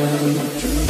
True.